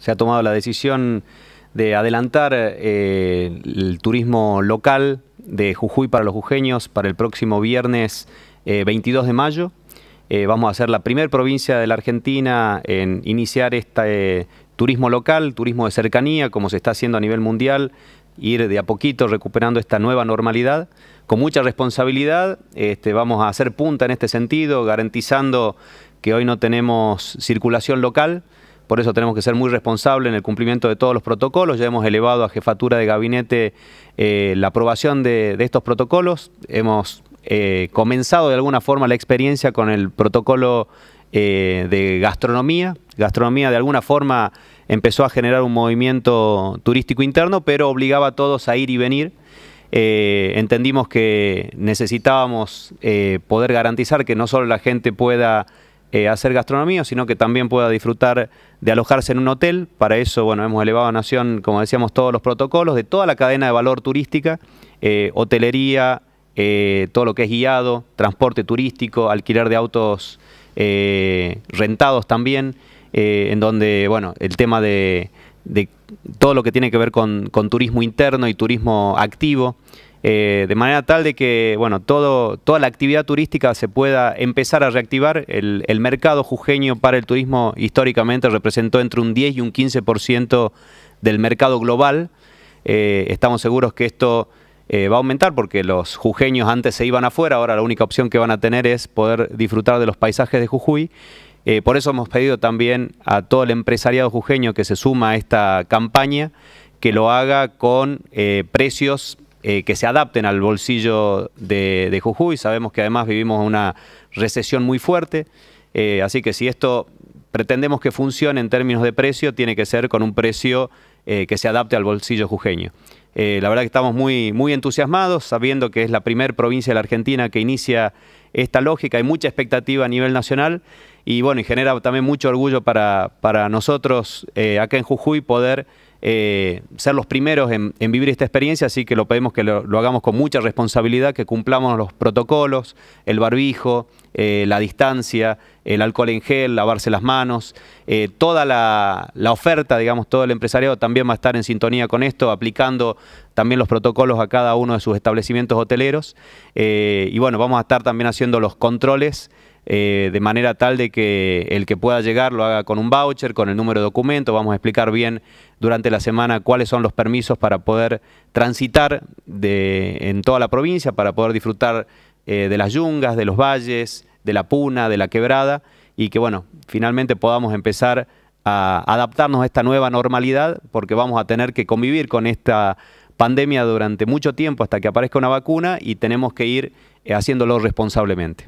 se ha tomado la decisión de adelantar eh, el turismo local de Jujuy para los jujeños para el próximo viernes 22 de mayo. vamos a ser la primera provincia de la Argentina en iniciar este turismo local, turismo de cercanía, como se está haciendo a nivel mundial, ir de a poquito recuperando esta nueva normalidad. Con mucha responsabilidad este, vamos a hacer punta en este sentido, garantizando que hoy no tenemos circulación local, por eso tenemos que ser muy responsables en el cumplimiento de todos los protocolos. Ya hemos elevado a jefatura de gabinete eh, la aprobación de, estos protocolos. Hemos eh, comenzado de alguna forma la experiencia con el protocolo eh, de gastronomía. Gastronomía de alguna forma empezó a generar un movimiento turístico interno, pero obligaba a todos a ir y venir. Entendimos que necesitábamos poder garantizar que no solo la gente pueda hacer gastronomía, sino que también pueda disfrutar de alojarse en un hotel. Para eso, bueno, hemos elevado a Nación, como decíamos, todos los protocolos de toda la cadena de valor turística, hotelería, todo lo que es guiado, transporte turístico, alquiler de autos eh, rentados también, eh, en donde, bueno, el tema de, todo lo que tiene que ver con, turismo interno y turismo activo, eh, de manera tal de que, bueno, toda la actividad turística se pueda empezar a reactivar. El, mercado jujeño para el turismo históricamente representó entre un 10 y un 15% del mercado global. estamos seguros que esto eh, va a aumentar porque los jujeños antes se iban afuera, ahora la única opción que van a tener es poder disfrutar de los paisajes de Jujuy. Eh, por eso hemos pedido también a todo el empresariado jujeño que se suma a esta campaña que lo haga con eh, que se adapten al bolsillo de, de, Jujuy. Sabemos que además vivimos una recesión muy fuerte, así que si esto pretendemos que funcione en términos de precio, tiene que ser con un precio que se adapte al bolsillo jujeño. Eh, la verdad que estamos muy, muy entusiasmados, sabiendo que es la primera provincia de la Argentina que inicia esta lógica. Hay mucha expectativa a nivel nacional y bueno, genera también mucho orgullo para, nosotros eh, acá en Jujuy poder eh, ser los primeros en, vivir esta experiencia, así que lo pedimos que lo, hagamos con mucha responsabilidad, que cumplamos los protocolos, el barbijo, eh, la distancia, el alcohol en gel, lavarse las manos, eh, toda la, oferta, digamos, todo el empresariado también va a estar en sintonía con esto, aplicando también los protocolos a cada uno de sus establecimientos hoteleros. y bueno, vamos a estar también haciendo los controles de manera tal de que el que pueda llegar lo haga con un voucher, con el número de documento, vamos a explicar bien durante la semana cuáles son los permisos para poder transitar en toda la provincia, para poder disfrutar eh, de las yungas, de los valles, de la puna, de la quebrada, y que bueno, finalmente podamos empezar a adaptarnos a esta nueva normalidad, porque vamos a tener que convivir con esta pandemia durante mucho tiempo hasta que aparezca una vacuna y tenemos que ir eh, haciéndolo responsablemente.